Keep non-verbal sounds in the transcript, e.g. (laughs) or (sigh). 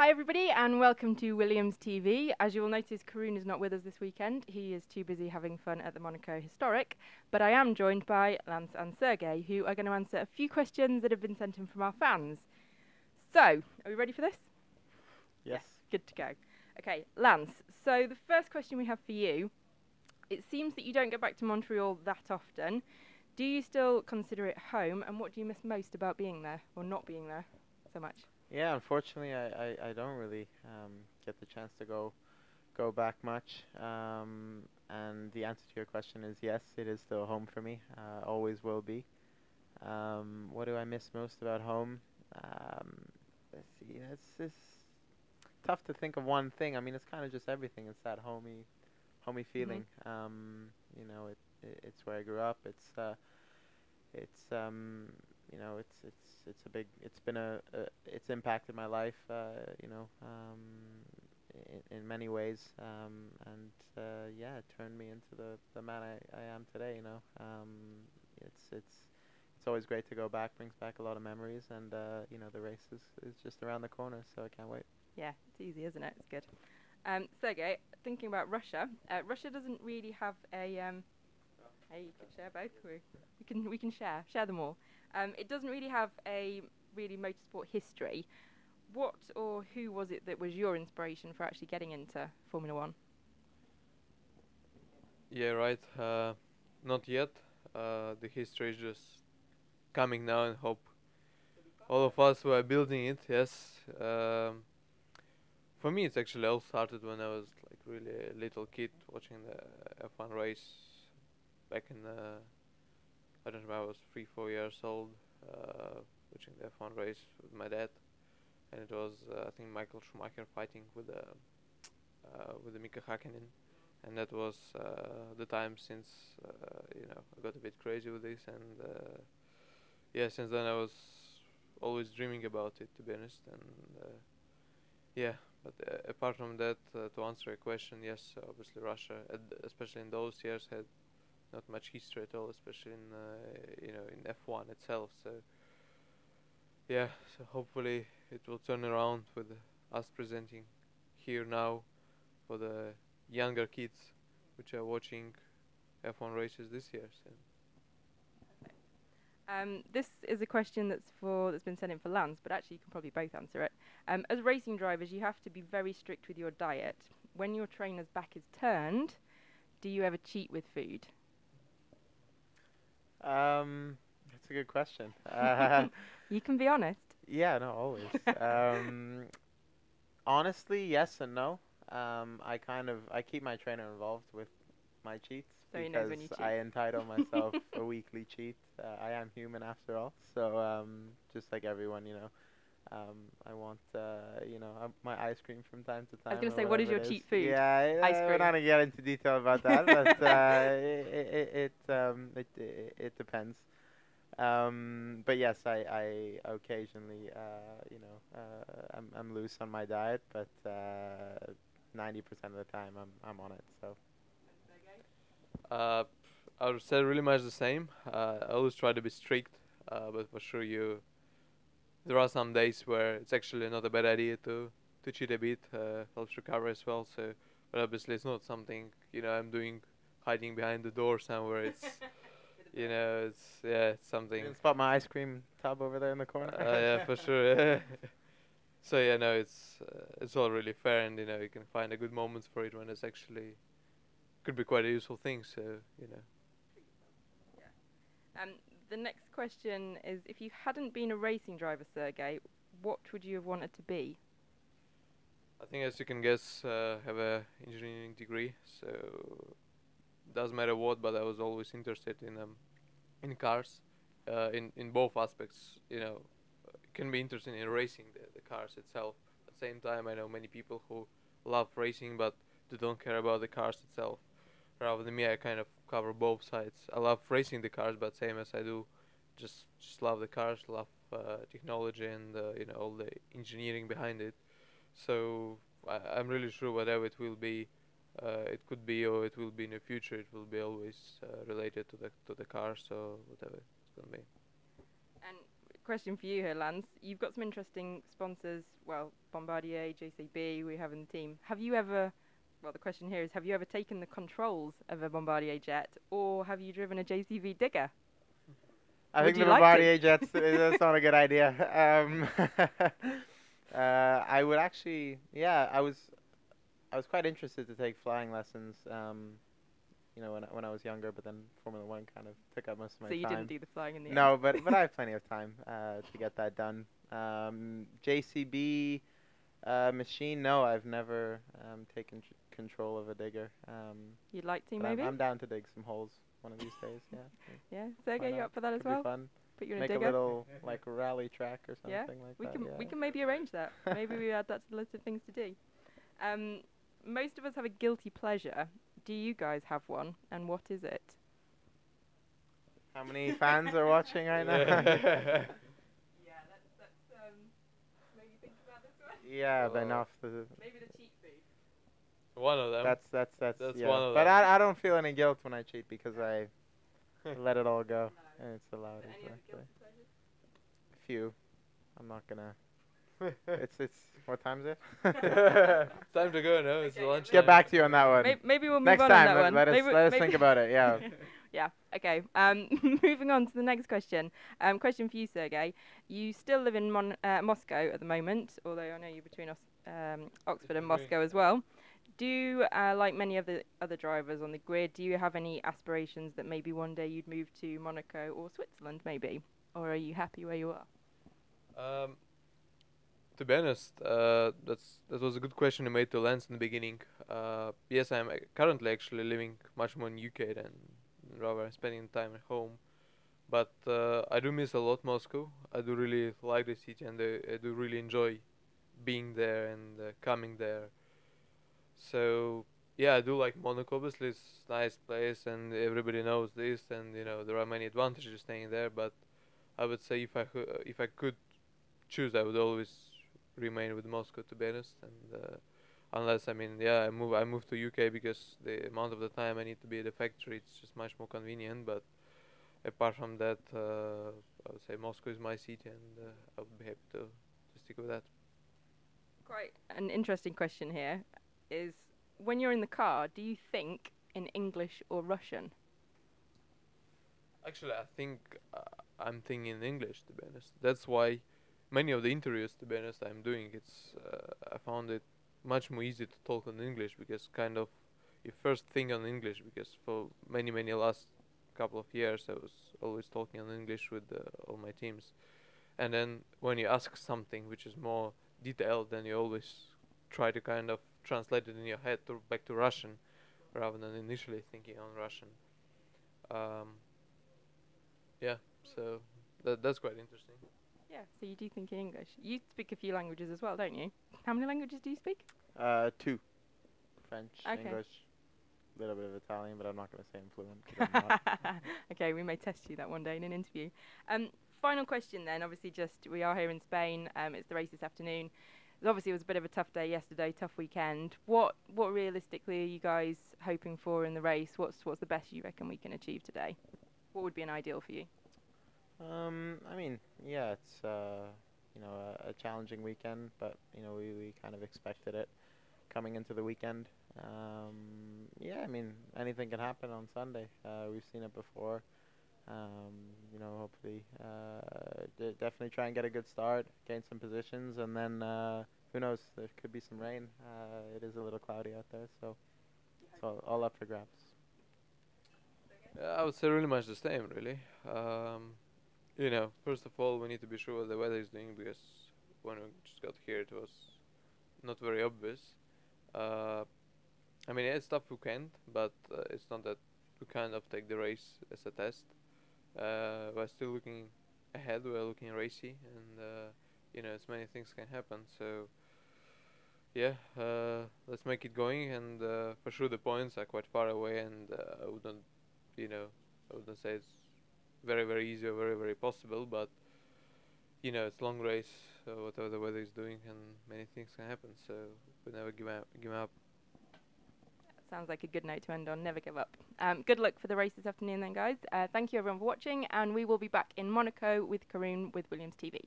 Hi, everybody, and welcome to Williams TV. As you will notice, Karun is not with us this weekend. He is too busy having fun at the Monaco Historic. But I am joined by Lance and Sergey, who are going to answer a few questions that have been sent in from our fans. So, are we ready for this? Yes. Good to go. Okay, Lance. So, the first question we have for you it seems that you don't get back to Montreal that often. Do you still consider it home, and what do you miss most about being there or not being there so much? Yeah, unfortunately, I, I, I don't really um, get the chance to go go back much. Um, and the answer to your question is yes, it is still home for me. Uh, always will be. Um, what do I miss most about home? Um, let's see. It's, it's tough to think of one thing. I mean, it's kind of just everything. It's that homey, homey feeling. Um, you know, it, it it's where I grew up. It's uh, it's um, you know, it's it's it's a big. It's been a, a it's impacted my life. Uh, you know, um, in, in many ways. Um, and uh, yeah, it turned me into the the man I, I am today. You know, um, it's it's it's always great to go back. Brings back a lot of memories, and uh, you know, the race is is just around the corner, so I can't wait. Yeah, it's easy, isn't it? It's good. Um, Sergey, thinking about Russia, uh, Russia doesn't really have a. Um, hey, you can share both. We, we can we can share share them all. Um, it doesn't really have a really motorsport history. What or who was it that was your inspiration for actually getting into Formula One? Yeah, right. Uh, not yet. Uh, the history is just coming now, and hope all of us were building it. Yes. Um, for me, it's actually all started when I was like really a little kid watching the F1 race back in the I don't know, I was three, four years old, uh, watching the F1 race with my dad, and it was uh, I think Michael Schumacher fighting with the uh, with the Mika Hakkinen, and that was uh, the time since uh, you know I got a bit crazy with this, and uh, yeah, since then I was always dreaming about it, to be honest, and yeah. But apart from that, to answer your question, yes, obviously Russia, especially in those years, had not much history at all, especially in uh, you know in F1 itself. So yeah, so hopefully it will turn around with us presenting here now for the younger kids which are watching F1 races this year. So. Um, this is a question that's for that's been sent in for Lance, but actually you can probably both answer it. Um, as racing drivers, you have to be very strict with your diet. When your trainer's back is turned, do you ever cheat with food? Um, that's a good question. (laughs) Uh, you can be honest. Yeah, no, always. um, honestly, yes and no. Um, I kind of I keep my trainer involved with my cheats so because cheat. I entitle myself (laughs) a weekly cheat. Uh, I am human after all, so um, just like everyone, you know. Um, I want, uh, you know, my ice cream from time to time. I was going to say, what is your cheat food? Yeah, ice cream. We're not going to get into detail about that, but (laughs) uh, it it it, um, it it, it depends. Um, but yes, I, I occasionally, uh, you know, uh, I'm I'm loose on my diet, but uh, ninety percent of the time I'm I'm on it. So. Uh, I would say really much the same. Uh, I always try to be strict, uh, but for sure you there are some days where it's actually not a bad idea to to cheat a bit. Uh, helps recover as well. So, but obviously it's not something you know I'm doing hiding behind the door somewhere. It's (laughs) you know it's yeah it's something. You spot my ice cream tub over there in the corner. uh, yeah, for sure. (laughs) so yeah, no, it's uh, it's all really fair, and you know you can find a good moment for it when it's actually could be quite a useful thing. So you know. Um, the next question is if you hadn't been a racing driver, Sergey, what would you have wanted to be? I think, as you can guess, uh, have a engineering degree, so doesn't matter what. But I was always interested in um, in cars, uh, in in both aspects. You know, it can be interesting in racing the, the cars itself. At the same time, I know many people who love racing, but they don't care about the cars itself rather than me, I kind of cover both sides. I love racing the cars, but same as I do, just just love the cars, love uh, technology, and uh, you know all the engineering behind it. So I, am really sure whatever it will be, uh, it could be or it will be in the future. It will be always uh, related to the to the cars or whatever it's gonna be. And question for you here, Lance. You've got some interesting sponsors. Well, Bombardier, JCB, we have in the team. Have you ever? Well, the question here is: Have you ever taken the controls of a Bombardier jet, or have you driven a JCB Digger? I Would think the like? Bombardier jets. that's not a good idea. (laughs) Um, (laughs) uh, I would actually, yeah, I was, I was quite interested to take flying lessons. Um, you know, when I, when I was younger, but then Formula One kind of took up most of my time. so you time. didn't do the flying in the no, end. but but I have (laughs) plenty of time uh, to get that done. Um, JCB uh, machine. No, I've never um, taken tr- control of a digger. Um, You'd like to, but I'm- maybe? I'm, down to dig some holes one of these days. Yeah, (laughs) yeah, Sergey, you not? up for that as could well? be fun. Put you in Make a a digger. little (laughs) like rally track or something Yeah, like we that. can yeah. we can maybe arrange that. (laughs) maybe we add that to the list of things to do. Um, most of us have a guilty pleasure. Do you guys have one? And what is it? How many fans are watching right now? Yeah, let's let's um, maybe think about this one. Yeah, but Uh, enough. The, Maybe the cheat food. One of them. that's that's that's, That's yeah. one of but them. I I don't feel any guilt when I cheat because I (laughs) let it all go. No. And it's allowed. Any other exactly. guilty? A few. I'm not gonna. (laughs) It's it's. What time is it? (laughs) Time to go now. It's Okay, lunch. Get back to you on that one. Maybe, maybe we'll move Next on time, on that let, one. let us maybe, let us maybe think about it. Yeah. Yeah. Okay. Um, (laughs) moving on to the next question. Um, question for you, Sergey. You still live in Mon- uh, Moscow at the moment, although I know you're between Os- um, Oxford and Moscow as well. Do uh, like many of the other drivers on the grid, do you have any aspirations that maybe one day you'd move to Monaco or Switzerland, maybe, or are you happy where you are? Um, to be honest, uh, that's that was a good question you made to Lance in the beginning. Uh, yes, I'm uh, currently actually living much more in UK than rather spending time at home. But uh, I do miss a lot Moscow. I do really like the city, and uh, I do really enjoy being there and uh, coming there. So yeah, I do like Monaco. Obviously, it's a nice place, and everybody knows this, and you know there are many advantages staying there. But I would say if I if I could choose, I would always remain with Moscow. To be honest, and uh, unless I mean, yeah, I move I move to UK because the amount of the time I need to be at the factory, it's just much more convenient. But apart from that, uh, I would say Moscow is my city, and uh, I would be happy to, to stick with that. Quite an interesting question here is when you're in the car, do you think in English or Russian? Actually, I think uh, I'm thinking in English. To be honest, that's why many of the interviews, to be honest, I'm doing. It's uh, I found it much more easy to talk in English because kind of you first think on English because for many many last couple of years I was always talking in English with uh, all my teams, and then when you ask something which is more detailed, then you always try to kind of translate it in your head to back to Russian, rather than initially thinking on Russian. Um, yeah, so that that's quite interesting. Yeah, so you do think in English. You speak a few languages as well, don't you? How many languages do you speak? Uh, two. French, Okay. English, a little bit of Italian, but I'm not gonna say I'm fluent. (laughs) okay, we may test you that one day in an interview. Um, final question then. Obviously, just we are here in Spain. Um, it's the race this afternoon. Obviously, it was a bit of a tough day yesterday, tough weekend. What what realistically are you guys hoping for in the race? What's what's the best you reckon we can achieve today? What would be an ideal for you? Um, I mean, yeah, it's uh, you know a, a challenging weekend, but you know we, we kind of expected it coming into the weekend. Um, yeah, I mean anything can happen on Sunday. Uh, we've seen it before. Um, you know, hopefully, uh, de- definitely try and get a good start, gain some positions, and then uh, who knows? There could be some rain. Uh, it is a little cloudy out there, so it's all, all up for grabs. I would say really much the same, really. Um, you know, first of all, we need to be sure what the weather is doing because when we just got here, it was not very obvious. Uh, I mean, it's tough weekend, but uh, it's not that we kind of take the race as a test. Uh, we're still looking ahead. We're looking racy, and uh, you know, as many things can happen. So, yeah, uh, let's make it going. And uh, for sure, the points are quite far away, and I wouldn't you know, I wouldn't say it's very very easy or very very possible, but you know, it's long race, so whatever the weather is doing, and many things can happen. So we never give up. Give up. Sounds like a good note to end on. Never give up. Um, good luck for the race this afternoon, then, guys. Uh, thank you everyone for watching, and we will be back in Monaco with Karun with Williams TV.